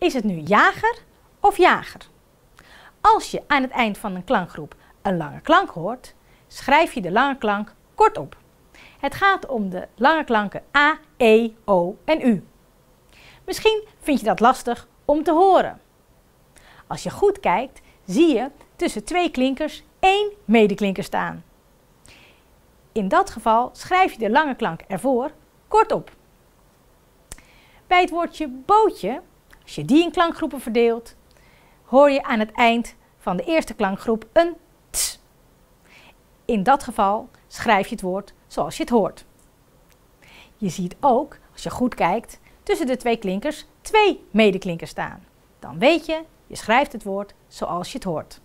Is het nu jager of jager? Als je aan het eind van een klankgroep een lange klank hoort, schrijf je de lange klank kort op. Het gaat om de lange klanken A, E, O en U. Misschien vind je dat lastig om te horen. Als je goed kijkt, zie je tussen twee klinkers één medeklinker staan. In dat geval schrijf je de lange klank ervoor kort op. Bij het woordje bootje, als je die in klankgroepen verdeelt, hoor je aan het eind van de eerste klankgroep een t. In dat geval schrijf je het woord zoals je het hoort. Je ziet ook, als je goed kijkt, tussen de twee klinkers twee medeklinkers staan. Dan weet je, je schrijft het woord zoals je het hoort.